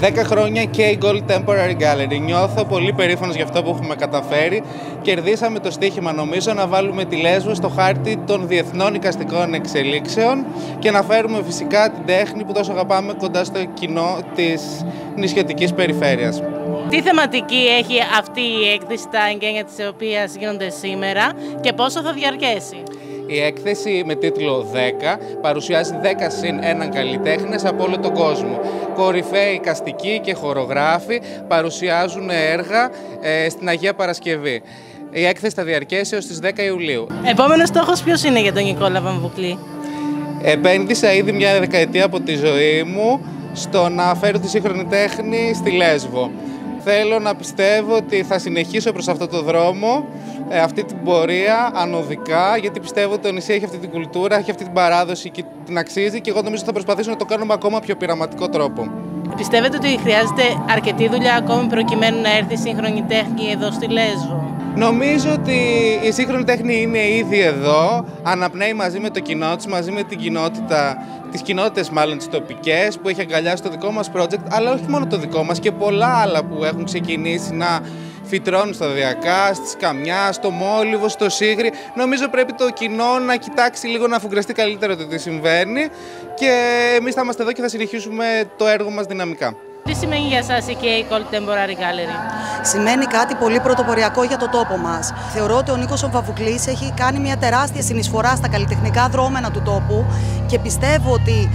10 χρόνια και Gold Temporary Gallery. Νιώθω πολύ περήφανος για αυτό που έχουμε καταφέρει. Κερδίσαμε το στίχημα, νομίζω, να βάλουμε τη Λέσβο στο χάρτη των διεθνών οικαστικών εξελίξεων και να φέρουμε φυσικά την τέχνη που τόσο αγαπάμε κοντά στο κοινό της νησιωτικής περιφέρειας. Τι θεματική έχει αυτή η έκθεση, τα εγγένεια της οποίας γίνονται σήμερα και πόσο θα διαρκέσει; Η έκθεση με τίτλο 10 παρουσιάζει 10 συν έναν καλλιτέχνες από όλο τον κόσμο. Κορυφαίοι καστικοί και χορογράφοι παρουσιάζουν έργα ε, στην Αγία Παρασκευή. Η έκθεση θα διαρκέσει έως τις 10 Ιουλίου. Επόμενος στόχος ποιος είναι για τον Νικόλα Βαμβουκλή; Επένδυσα ήδη μια δεκαετία από τη ζωή μου στο να φέρω τη σύγχρονη τέχνη στη Λέσβο. Θέλω να πιστεύω ότι θα συνεχίσω προς αυτό το δρόμο, ε, αυτή την πορεία ανωδικά, γιατί πιστεύω ότι το νησί έχει αυτή την κουλτούρα, έχει αυτή την παράδοση και την αξίζει και εγώ νομίζω ότι θα προσπαθήσω να το κάνουμε ακόμα πιο πειραματικό τρόπο. Πιστεύετε ότι χρειάζεται αρκετή δουλειά ακόμη προκειμένου να έρθει η σύγχρονη τέχνη εδώ στη Λέσβο; Νομίζω ότι η σύγχρονη τέχνη είναι ήδη εδώ, αναπνέει μαζί με το κοινό της, μαζί με την κοινότητα, τις κοινότητες μάλλον τις τοπικές που έχει αγκαλιάσει το δικό μας project, αλλά όχι μόνο το δικό μας και πολλά άλλα που έχουν ξεκινήσει να φυτρώνουν σταδιακά, στη Σκαμιά, στο Μόλιβο, στο Σίγρη. Νομίζω πρέπει το κοινό να κοιτάξει λίγο να αφουγκραστεί καλύτερα το τι συμβαίνει και εμείς θα είμαστε εδώ και θα συνεχίσουμε το έργο μας δυναμικά. Τι σημαίνει για σας η K Contemporary Gallery? Σημαίνει κάτι πολύ πρωτοποριακό για το τόπο μας. Θεωρώ ότι ο Νίκος Ομφαβουκλής έχει κάνει μια τεράστια συνεισφορά στα καλλιτεχνικά δρόμενα του τόπου και πιστεύω ότι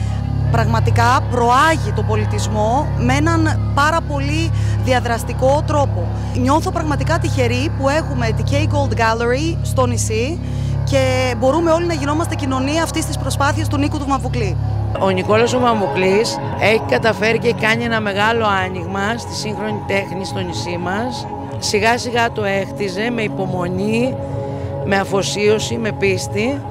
πραγματικά προάγει τον πολιτισμό με έναν πάρα πολύ διαδραστικό τρόπο. Νιώθω πραγματικά τυχερή που έχουμε τη K Gold Gallery στο νησί και μπορούμε όλοι να γινόμαστε κοινωνία αυτής της προσπάθειας του Νίκου του Μαβουκλή. Ο Νικόλας ο Μαμουκλής έχει καταφέρει και κάνει ένα μεγάλο άνοιγμα στη σύγχρονη τέχνη στο νησί μας. Σιγά σιγά το έχτιζε με υπομονή, με αφοσίωση, με πίστη.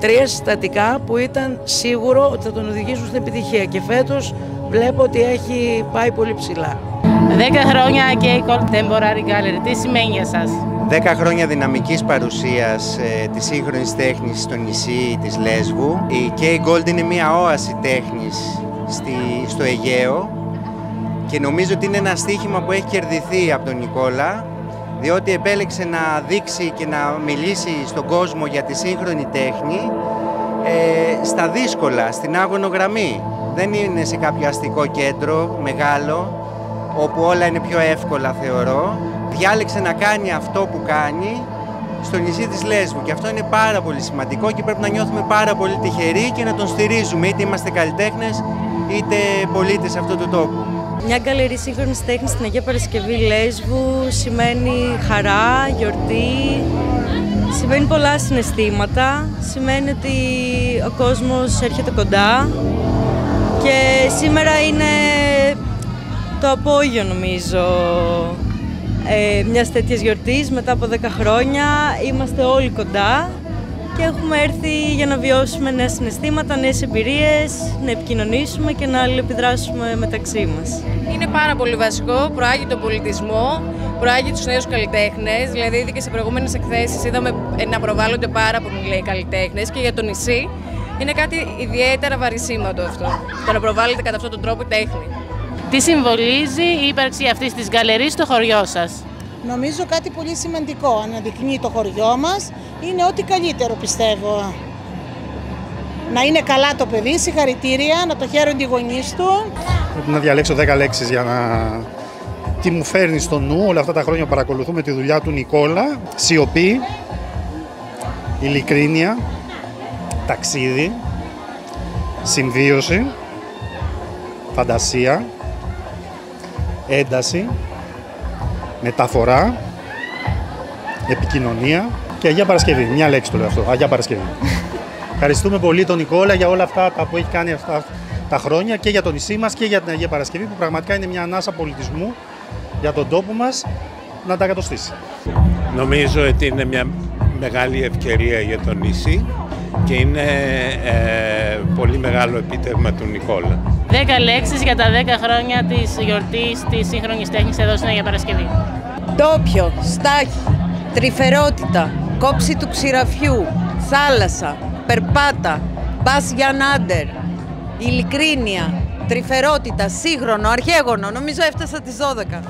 Τρία συστατικά που ήταν σίγουρο ότι θα τον οδηγήσουν στην επιτυχία και φέτος βλέπω ότι έχει πάει πολύ ψηλά. Δέκα χρόνια και η Contemporary Gallery. Τι σημαίνει για σας; 10 χρόνια δυναμικής παρουσίας ε, της σύγχρονης τέχνης στο νησί της Λέσβου. Η K Gold είναι μια όαση τέχνης στη, στο Αιγαίο και νομίζω ότι είναι ένα στίχημα που έχει κερδιθεί από τον Νικόλα διότι επέλεξε να δείξει και να μιλήσει στον κόσμο για τη σύγχρονη τέχνη ε, στα δύσκολα, στην άγωνο γραμμή. Δεν είναι σε κάποιο αστικό κέντρο μεγάλο όπου όλα είναι πιο εύκολα θεωρώ διάλεξε να κάνει αυτό που κάνει στο νησί της Λέσβου και αυτό είναι πάρα πολύ σημαντικό και πρέπει να νιώθουμε πάρα πολύ τυχεροί και να τον στηρίζουμε είτε είμαστε καλλιτέχνες είτε πολίτες αυτού του τόπου. Μια γκαλερί σύγχρονης τέχνης στην Αγία Παρασκευή Λέσβου σημαίνει χαρά, γιορτή, σημαίνει πολλά συναισθήματα, σημαίνει ότι ο κόσμος έρχεται κοντά και σήμερα είναι το απόγειο νομίζω ε, μιας τέτοιας γιορτής μετά από 10 χρόνια. Είμαστε όλοι κοντά και έχουμε έρθει για να βιώσουμε νέα συναισθήματα, νέες εμπειρίες, να επικοινωνήσουμε και να αλληλεπιδράσουμε μεταξύ μας. Είναι πάρα πολύ βασικό, προάγει τον πολιτισμό, προάγει τους νέους καλλιτέχνες, δηλαδή ήδη και σε προηγούμενες εκθέσεις είδαμε να προβάλλονται πάρα πολλοί καλλιτέχνες και για το νησί είναι κάτι ιδιαίτερα βαρισίμαντο αυτό, το να προβάλλεται κατά αυτόν τον τρόπο η τέχνη. Τι συμβολίζει η ύπαρξη αυτής της γκαλερής στο χωριό σας; Νομίζω κάτι πολύ σημαντικό αναδεικνύει το χωριό μας. Είναι ό,τι καλύτερο πιστεύω. Να είναι καλά το παιδί, συγχαρητήρια, να το χαίρονται οι γονείς του. Πρέπει να διαλέξω 10 λέξεις για να... Τι μου φέρνει στο νου όλα αυτά τα χρόνια που παρακολουθούμε τη δουλειά του Νικόλα. Σιωπή, ειλικρίνεια, ταξίδι, συμβίωση, φαντασία, ένταση, μεταφορά, επικοινωνία και Αγία Παρασκευή. Μια λέξη το λέω αυτό, Αγία Παρασκευή. Ευχαριστούμε πολύ τον Νικόλα για όλα αυτά τα που έχει κάνει αυτά τα χρόνια και για το νησί μας και για την Αγία Παρασκευή που πραγματικά είναι μια ανάσα πολιτισμού για τον τόπο μας να τα κατοστήσει. Νομίζω ότι είναι μια μεγάλη ευκαιρία για το νησί και είναι ε, πολύ μεγάλο επίτευγμα του Νικόλα. Δέκα λέξεις για τα 10 χρόνια της γιορτής της σύγχρονης τέχνης εδώ στην Αγία Παρασκευή. Τόπιο, στάχη, τρυφερότητα, κόψη του ξηραφιού, θάλασσα, περπάτα, μπας για νάντερ, ειλικρίνεια, τρυφερότητα, σύγχρονο, αρχαίγωνο. Νομίζω έφτασα τις 12.